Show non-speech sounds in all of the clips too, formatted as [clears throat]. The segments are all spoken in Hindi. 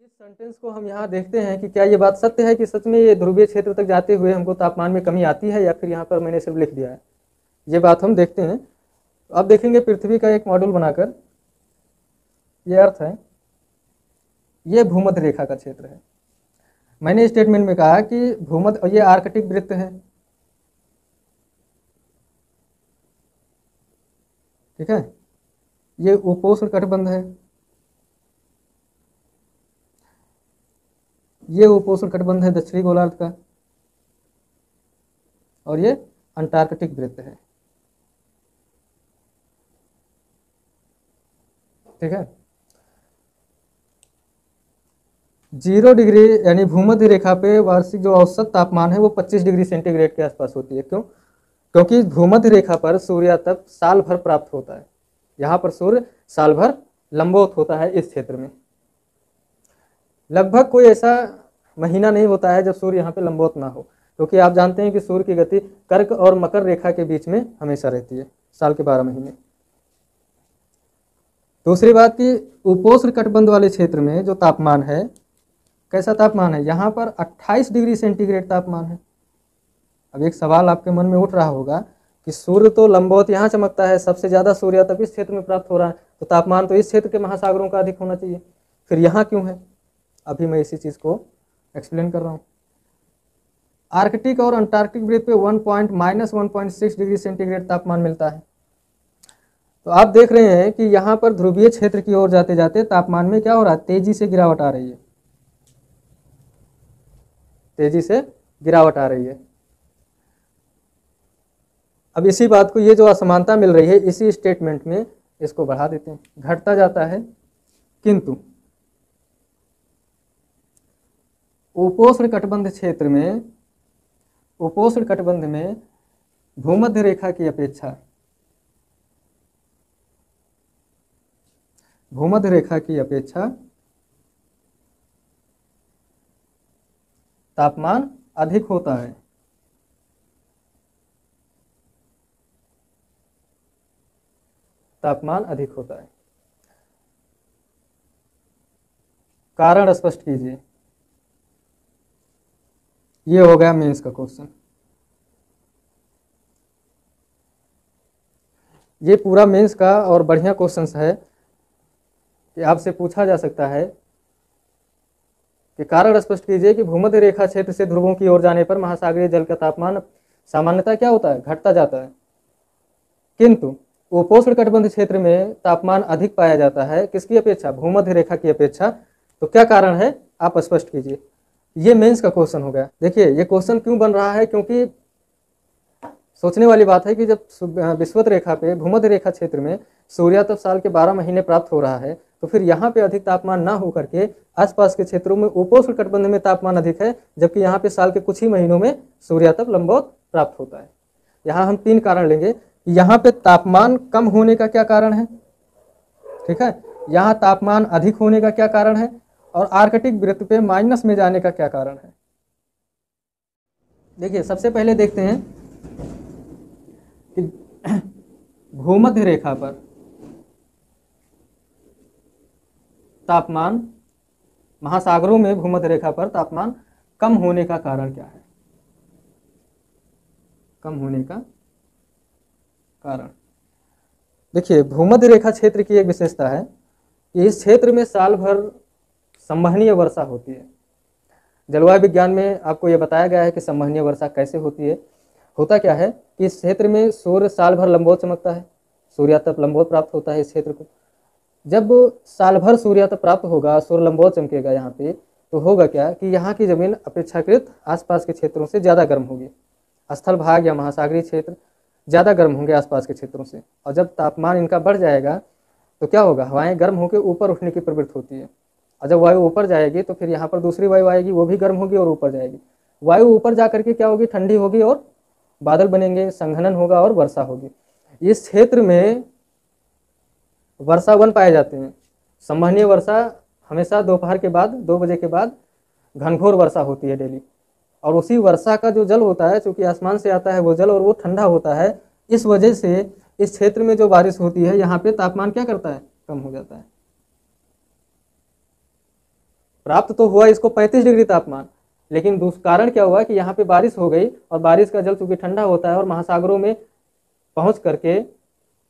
इस सेंटेंस को हम यहाँ देखते हैं कि क्या ये बात सत्य है कि सच में ये ध्रुवीय क्षेत्र तक जाते हुए हमको तापमान में कमी आती है या फिर यहाँ पर मैंने सिर्फ़ लिख दिया है? ये बात हम देखते हैं। अब देखेंगे पृथ्वी का एक मॉडल बनाकर। ये अर्थ है, ये भूमध्य रेखा का क्षेत्र है। मैंने स्टेटमेंट में कहा कि भूमध्य ये आर्कटिक वृत्त है। ठीक है? ये उपोष्ण कटबंध है। ये उपोषण कटबंध है दक्षिणी गोलार्ध का। और ये अंटार्कटिक वृत्त है। ठीक है? ज़ीरो डिग्री यानी भूमध्य रेखा पे वार्षिक जो औसत तापमान है वो 25 डिग्री सेंटीग्रेड के आसपास होती है। क्यों? क्योंकि भूमध्य रेखा पर सूर्यातप साल भर प्राप्त होता है। यहाँ पर सूर्य साल भर लंबोत होता है इस क्षेत्र में। लगभग कोई ऐसा महीना नहीं होता है जब सूर्य यहाँ पे लंबोत ना हो, क्योंकि तो आप जानते हैं कि सूर्य की गति कर्क और मकर रेखा के बीच में हमेशा रहती है, साल के बारह महीने। दूसरी बात कि उपोष्ण कटबंध वाले क्षेत्र में जो तापमान है, कैसा तापमान है? यहाँ पर 28 डिग्री सेंटीग्रेड तापमान है। अब एक सवाल आपके मन में उठ रहा होगा कि सूर्य तो लंबवत यहाँ चमकता है, सबसे ज़्यादा सूर्य तब इस क्षेत्र में प्राप्त हो रहा है तो तापमान तो इस क्षेत्र के महासागरों का अधिक होना चाहिए, फिर यहाँ क्यों है? अभी मैं इसी चीज़ को एक्सप्लेन कर रहा हूँ। आर्कटिक और अंटार्कटिक वृत्त पे one point minus one point six degree centigrade तापमान मिलता है। तो आप देख रहे हैं कि यहाँ पर ध्रुवीय क्षेत्र की ओर जाते जाते तापमान में क्या हो रहा है? तेज़ी से गिरावट आ रही है। तेज़ी से गिरावट आ रही है। अब इसी बात को ये जो असमानता मिल रही है, इसी स्टेटमेंट में इसको बढ़ा देते हैं। घटता जाता है, किंतु उपोष्ण कटबंध क्षेत्र में, उपोष्ण कटबंध में भूमध्य रेखा की अपेक्षा, भूमध्य रेखा की अपेक्षा तापमान अधिक होता है। तापमान अधिक होता है। कारण स्पष्ट कीजिए। ये हो गया मेंस का क्वेश्चन ये पूरा मेंस का और बढ़िया क्वेश्चन है कि आपसे पूछा जा सकता है कि कारण स्पष्ट कीजिए कि भूमध्य रेखा क्षेत्र से ध्रुवों की ओर जाने पर महासागरीय जल का तापमान सामान्यतः क्या होता है? घटता जाता है। किंतु उपोष्ण कटबंध क्षेत्र में तापमान अधिक पाया जाता है। किसकी अपेक्षा? भूमध्य रेखा की अपेक्षा। तो क्या कारण है? आप स्पष्ट कीजिए। ये मेंस का क्वेश्चन हो गया। देखिए, ये क्वेश्चन क्यों बन रहा है? क्योंकि सोचने वाली बात है कि जब विश्वत रेखा पे, भूमध्य रेखा क्षेत्र में सूर्यातप साल के 12 महीने प्राप्त हो रहा है तो फिर यहाँ पे अधिक तापमान ना होकर करके आसपास के क्षेत्रों में उपोष्ण कटबंध में तापमान अधिक है, जबकि यहाँ पे साल के कुछ ही महीनों में सूर्यातप लंबवत प्राप्त होता है। यहाँ हम तीन कारण लेंगे। यहाँ पे तापमान कम होने का क्या कारण है? ठीक है? यहाँ तापमान अधिक होने का क्या कारण है? और आर्कटिक वृत्त पे माइनस में जाने का क्या कारण है? देखिए, सबसे पहले देखते हैं कि [clears throat] भूमध्य रेखा पर तापमान, महासागरों में भूमध्य रेखा पर तापमान कम होने का कारण क्या है? कम होने का कारण। देखिए, भूमध्य रेखा क्षेत्र की एक विशेषता है कि इस क्षेत्र में साल भर संवहनीय वर्षा होती है। जलवायु विज्ञान में आपको यह बताया गया है कि संवहनीय वर्षा कैसे होती है। होता क्या है कि इस क्षेत्र में सूर्य साल भर लंबोत चमकता है सूर्यातप लंबोत प्राप्त होता है इस क्षेत्र को। जब साल भर सूर्यातप प्राप्त होगा, सूर्य लंबोत चमकेगा यहाँ पे तो होगा क्या कि यहाँ की ज़मीन अपेक्षाकृत आसपास के क्षेत्रों से ज़्यादा गर्म होगी। स्थल भाग या महासागरीय क्षेत्र ज़्यादा गर्म होंगे आसपास के क्षेत्रों से। और जब तापमान इनका बढ़ जाएगा तो क्या होगा? हवाएँ गर्म होकर ऊपर उठने की प्रवृत्ति होती है। और जब वायु ऊपर जाएगी तो फिर यहाँ पर दूसरी वायु आएगी, वो भी गर्म होगी और ऊपर जाएगी। वायु ऊपर जा करके क्या होगी? ठंडी होगी और बादल बनेंगे, संघनन होगा और वर्षा होगी। इस क्षेत्र में वर्षा वन पाए जाते हैं। संवहनीय वर्षा हमेशा दोपहर के बाद, दो बजे के बाद घनघोर वर्षा होती है डेली। और उसी वर्षा का जो जल होता है, चूँकि आसमान से आता है वो जल और वो ठंडा होता है, इस वजह से इस क्षेत्र में जो बारिश होती है, यहाँ पे तापमान क्या करता है? कम हो जाता है। प्राप्त तो हुआ इसको 35 डिग्री तापमान, लेकिन कारण क्या हुआ कि यहाँ पे बारिश हो गई और बारिश का जल चूँकि ठंडा होता है और महासागरों में पहुँच करके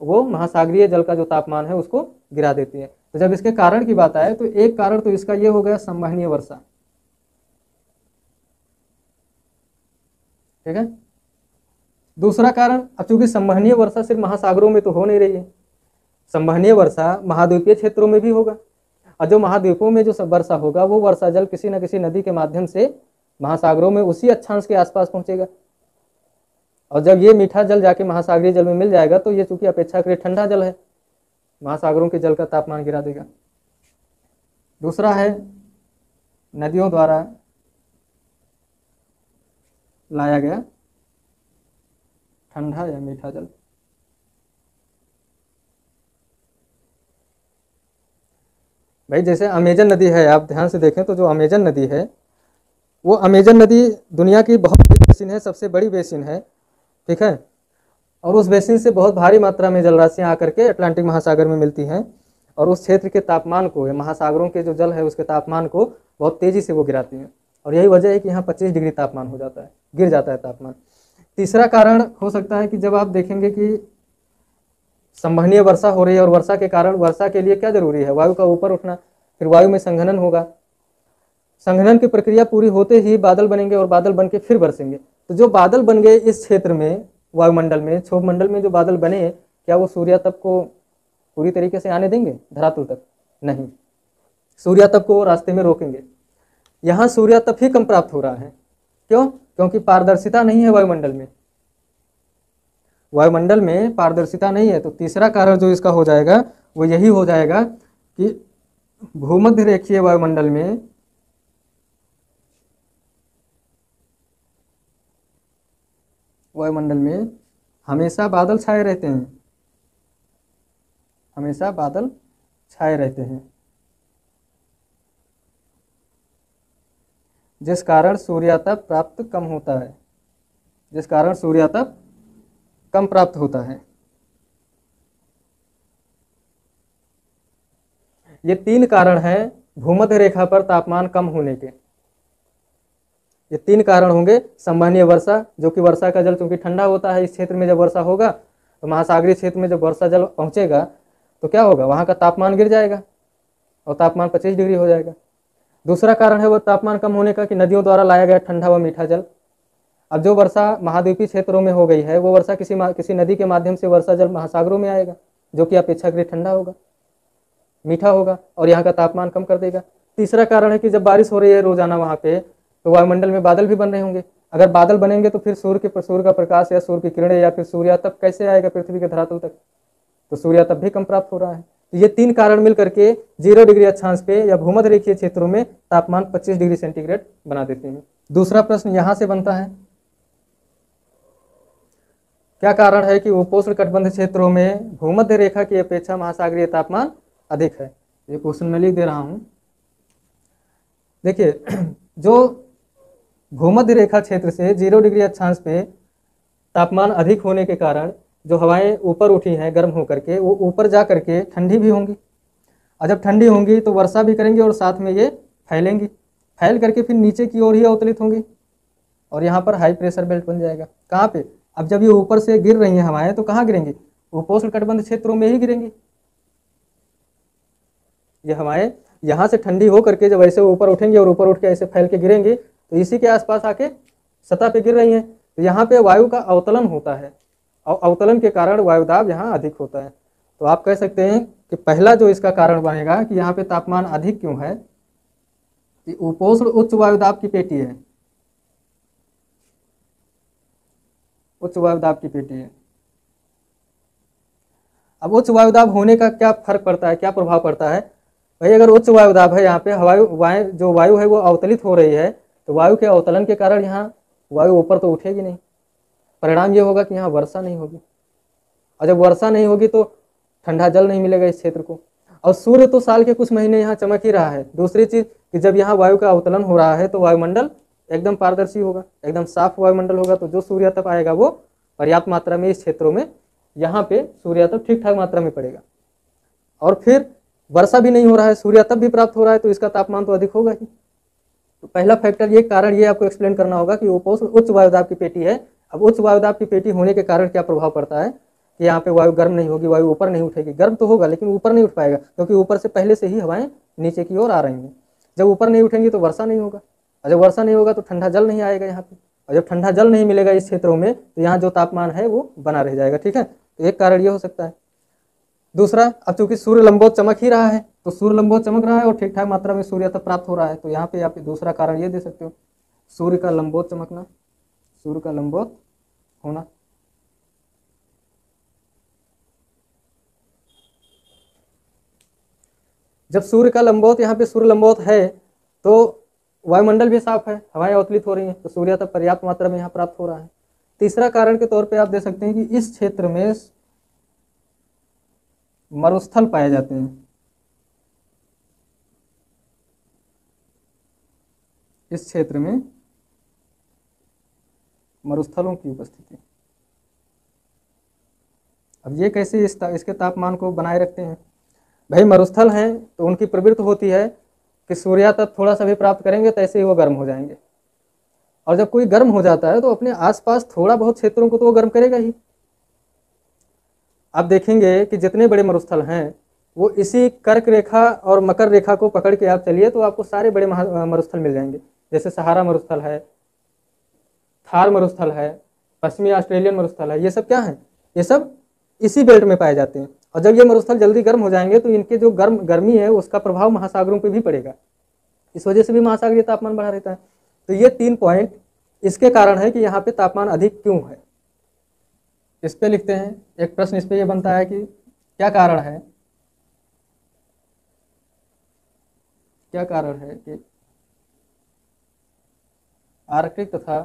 वो महासागरीय जल का जो तापमान है उसको गिरा देती है। तो जब इसके कारण की बात आए तो एक कारण तो इसका ये हो गया संवहनीय वर्षा। ठीक है? दूसरा कारण, अब चूँकि संवहनीय वर्षा सिर्फ़ महासागरों में तो हो नहीं रही है, संवहनीय वर्षा महाद्वीपीय क्षेत्रों में भी होगा। और जो महाद्वीपों में जो वर्षा होगा, वो वर्षा जल किसी न किसी नदी के माध्यम से महासागरों में उसी अक्षांश के आसपास पहुंचेगा। और जब ये मीठा जल जाके महासागरीय जल में मिल जाएगा तो ये चूँकि अपेक्षाकृत ठंडा जल है, महासागरों के जल का तापमान गिरा देगा। दूसरा है, नदियों द्वारा लाया गया ठंडा या मीठा जल। भाई, जैसे अमेजन नदी है, आप ध्यान से देखें तो जो अमेजन नदी है, वो अमेजन नदी दुनिया की बहुत बड़ी बेसिन है, सबसे बड़ी बेसिन है, ठीक है? और उस बेसिन से बहुत भारी मात्रा में जलराशियाँ आकर के अटलांटिक महासागर में मिलती हैं, और उस क्षेत्र के तापमान को, या महासागरों के जो जल है, उसके तापमान को बहुत तेज़ी से वो गिराती हैं। और यही वजह है कि यहाँ 25 डिग्री तापमान हो जाता है, गिर जाता है तापमान। तीसरा कारण हो सकता है कि जब आप देखेंगे कि संवहनीय वर्षा हो रही है और वर्षा के कारण वर्षा के लिए क्या ज़रूरी है? वायु का ऊपर उठना, फिर वायु में संघनन होगा। संघनन की प्रक्रिया पूरी होते ही बादल बनेंगे और बादल बन के फिर बरसेंगे। तो जो बादल बन गए इस क्षेत्र में, वायुमंडल में क्षोभ मंडल में जो बादल बने, क्या वो सूर्य तप को पूरी तरीके से आने देंगे? धरातल तक नहीं। सूर्य तप को रास्ते में रोकेंगे। यहाँ सूर्य तप ही कम प्राप्त हो रहा है। क्यों? क्योंकि पारदर्शिता नहीं है वायुमंडल में। वायुमंडल में पारदर्शिता नहीं है तो तीसरा कारण जो इसका हो जाएगा, वो यही हो जाएगा कि भूमध्य रेखीय वायुमंडल में वायुमंडल में हमेशा बादल छाए रहते हैं। हमेशा बादल छाए रहते हैं। जिस कारण सूर्यातप प्राप्त कम होता है, जिस कारण सूर्यातप कम प्राप्त होता है। ये तीन कारण हैं भूमध्य रेखा पर तापमान कम होने के। ये तीन कारण होंगे संवहनीय वर्षा, जो कि वर्षा का जल चूँकि ठंडा होता है, इस क्षेत्र में जब वर्षा होगा तो महासागरीय क्षेत्र में जब वर्षा जल पहुंचेगा तो क्या होगा? वहाँ का तापमान गिर जाएगा और तापमान 25 डिग्री हो जाएगा। दूसरा कारण है वो तापमान कम होने का कि नदियों द्वारा लाया गया ठंडा व मीठा जल। अब जो वर्षा महाद्वीपीय क्षेत्रों में हो गई है, वो वर्षा किसी किसी नदी के माध्यम से वर्षा जल महासागरों में आएगा, जो कि अपेक्षाकृत ठंडा होगा, मीठा होगा और यहाँ का तापमान कम कर देगा। तीसरा कारण है कि जब बारिश हो रही है रोज़ाना वहाँ पे तो वायुमंडल में बादल भी बन रहे होंगे। अगर बादल बनेंगे तो फिर सूर्य के सूर्य का प्रकाश या सूर्य की किरणें या फिर सूर्या सूर्यातप कैसे आएगा पृथ्वी के धरातल तक? तो सूर्यातप भी कम प्राप्त हो रहा है। तो ये तीन कारण मिल करके ज़ीरो डिग्री अक्षांश पे या भूमध्य रेखीय क्षेत्रों में तापमान 25 डिग्री सेंटीग्रेड बना देते हैं। दूसरा प्रश्न यहाँ से बनता है क्या कारण है कि उपोष्ण कटबंध क्षेत्रों में भूमध्य रेखा की अपेक्षा महासागरीय तापमान अधिक है? ये क्वेश्चन मैं लिख दे रहा हूँ। देखिए, [clears throat] जो भूमध्य रेखा क्षेत्र से ज़ीरो डिग्री अक्षांश पे तापमान अधिक होने के कारण जो हवाएँ ऊपर उठी हैं गर्म होकर के, वो ऊपर जा करके ठंडी भी होंगी। और जब ठंडी होंगी तो वर्षा भी करेंगी और साथ में ये फैलेंगी। फैल करके फिर नीचे की ओर ही अवतलित होंगी और यहाँ पर हाई प्रेशर बेल्ट बन जाएगा। कहाँ पे? अब जब ये ऊपर से गिर रही हैं हवाएँ तो कहाँ गिरेंगी? उपोष्ण कटबंध क्षेत्रों में ही गिरेंगी। ये हवाएँ यहाँ से ठंडी हो करके जब ऐसे ऊपर उठेंगी और ऊपर उठ के ऐसे फैल के गिरेंगी तो इसी के आसपास आके सतह पे गिर रही हैं। तो यहाँ पे वायु का अवतलन होता है। और अवतलन के कारण वायुदाब यहाँ अधिक होता है। तो आप कह सकते हैं कि पहला जो इसका कारण बनेगा कि यहाँ पे तापमान अधिक क्यों है? कि उपोष्ण उच्च वायुदाब की पेटी है। उच्च वायुदाब की पेटी है। अब उच्च वायुदाब होने का क्या फ़र्क पड़ता है, क्या प्रभाव पड़ता है? भाई, अगर उच्च वायुदाब है, यहाँ पे हवायु वायु, जो वायु है, वो अवतलित हो रही है तो वायु के अवतलन के कारण यहाँ वायु ऊपर तो उठेगी नहीं। परिणाम ये होगा कि यहाँ वर्षा नहीं होगी। और जब वर्षा नहीं होगी तो ठंडा जल नहीं मिलेगा इस क्षेत्र को। और सूर्य तो साल के कुछ महीने यहाँ चमक ही रहा है। दूसरी चीज़ कि जब यहाँ वायु का अवतलन हो रहा है तो वायुमंडल एकदम पारदर्शी होगा, एकदम साफ़ वायुमंडल होगा तो जो सूर्य तप आएगा वो पर्याप्त मात्रा में इस क्षेत्रों में, यहाँ पे सूर्य तप ठीक ठाक मात्रा में पड़ेगा। और फिर वर्षा भी नहीं हो रहा है, सूर्य तब भी प्राप्त हो रहा है तो इसका तापमान तो अधिक होगा ही। तो पहला फैक्टर ये कारण ये आपको एक्सप्लेन करना होगा कि उपोष्ण उच्च वायुदाब की पेटी है। अब उच्च वायुदाब की पेटी होने के कारण क्या प्रभाव पड़ता है? कि यहाँ पे वायु गर्म नहीं होगी, वायु ऊपर नहीं उठेगी। गर्म तो होगा, लेकिन ऊपर नहीं उठ पाएगा, क्योंकि ऊपर से पहले से ही हवाएँ नीचे की ओर आ रही हैं। जब ऊपर नहीं उठेंगी तो वर्षा नहीं होगा। और जब वर्षा नहीं होगा तो ठंडा जल नहीं आएगा यहाँ पे। और जब ठंडा जल नहीं मिलेगा इस क्षेत्रों में तो यहाँ जो तापमान है वो बना रह जाएगा, ठीक है? तो एक कारण ये हो सकता है। दूसरा, अब चूँकि सूर्य लंबोत चमक ही रहा है तो सूर्य लंबोत चमक रहा है और ठीक ठाक मात्रा में सूर्य तक प्राप्त हो रहा है तो यहाँ पे आप दूसरा कारण ये दे सकते हो। सूर्य का लंबोत चमकना, सूर्य का लंबोत होना। जब सूर्य का लंबोत, यहाँ पे सूर्य लंबोत है तो वायुमंडल भी साफ़ है हवाएँ अवतलित हो रही हैं तो सूर्य तक पर्याप्त मात्रा में यहाँ प्राप्त हो रहा है। तीसरा कारण के तौर पे आप दे सकते हैं कि इस क्षेत्र में मरुस्थल पाए जाते हैं। इस क्षेत्र में मरुस्थलों की उपस्थिति। अब ये कैसे इस ता, इसके तापमान को बनाए रखते हैं? भाई मरुस्थल हैं तो उनकी प्रवृत्ति होती है कि सूर्या तक थोड़ा सा भी प्राप्त करेंगे तो ऐसे ही वो गर्म हो जाएँगे। और जब कोई गर्म हो जाता है तो अपने आसपास थोड़ा बहुत क्षेत्रों को तो वो गर्म करेगा ही। आप देखेंगे कि जितने बड़े मरुस्थल हैं, वो इसी कर्क रेखा और मकर रेखा को पकड़ के आप चलिए तो आपको सारे बड़े मरुस्थल मिल जाएँगे। जैसे सहारा मरुस्थल है, थार मरुस्थल है, पश्चिमी ऑस्ट्रेलियन मरुस्थल है, ये सब क्या है? ये सब इसी बेल्ट में पाए जाते हैं। और जब ये मरुस्थल जल्दी गर्म हो जाएँगे तो इनके जो गर्म, गर्मी है, उसका प्रभाव महासागरों पर भी पड़ेगा। इस वजह से भी महासागरीय तापमान बढ़ा रहता है। तो ये तीन पॉइंट इसके कारण है कि यहाँ पे तापमान अधिक क्यों है। इस पे लिखते हैं। एक प्रश्न इस पे ये बनता है कि क्या कारण है? क्या कारण है कि आर्कटिक तथा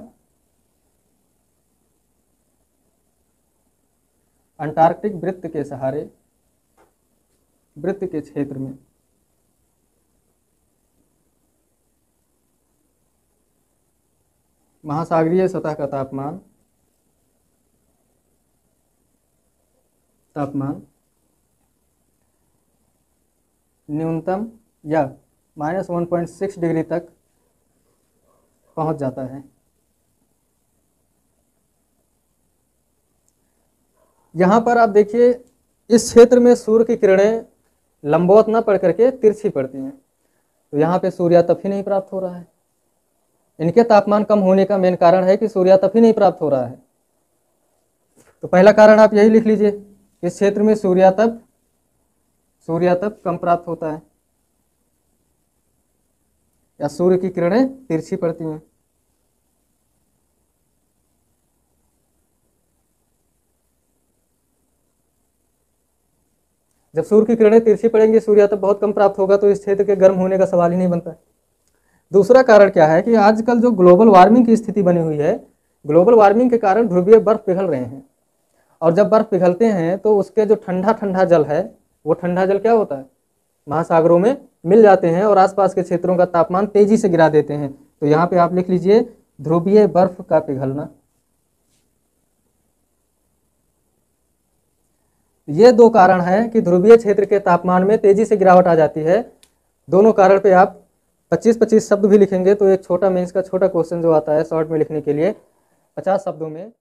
अंटार्कटिक वृत्त के सहारे, वृत्त के क्षेत्र में। महासागरीय सतह का तापमान तापमान न्यूनतम या minus one point six degree तक पहुँच जाता है। यहाँ पर आप देखिए, इस क्षेत्र में सूर्य की किरणें लंबवत न पड़ करके तिरछी पड़ती हैं। तो यहाँ पे सूर्यातप ही नहीं प्राप्त हो रहा है। इनके तापमान कम होने का मेन कारण है कि सूर्या सूर्यातप ही नहीं प्राप्त हो रहा है। तो पहला कारण आप यही लिख लीजिए, इस क्षेत्र में सूर्यातप सूर्यातप कम प्राप्त होता है। या सूर्य की किरणें तिरछी पड़ती हैं। जब सूर्य की किरणें तिरछी पड़ेंगी सूर्य तब बहुत कम प्राप्त होगा तो इस क्षेत्र के गर्म होने का सवाल ही नहीं बनता। दूसरा कारण क्या है कि आजकल जो ग्लोबल वार्मिंग की स्थिति बनी हुई है, ग्लोबल वार्मिंग के कारण ध्रुवीय बर्फ़ पिघल रहे हैं। और जब बर्फ़ पिघलते हैं तो उसके जो ठंडा ठंडा जल है, वो ठंडा जल क्या होता है? महासागरों में मिल जाते हैं और आसपास के क्षेत्रों का तापमान तेज़ी से गिरा देते हैं। तो यहाँ पे आप लिख लीजिए, ध्रुवीय बर्फ़ का पिघलना। ये दो कारण हैं कि ध्रुवीय क्षेत्र के तापमान में तेज़ी से गिरावट आ जाती है। दोनों कारण पे आप 25-25 शब्द भी लिखेंगे तो एक छोटा मेंस का छोटा क्वेश्चन जो आता है शॉर्ट में लिखने के लिए 50 शब्दों में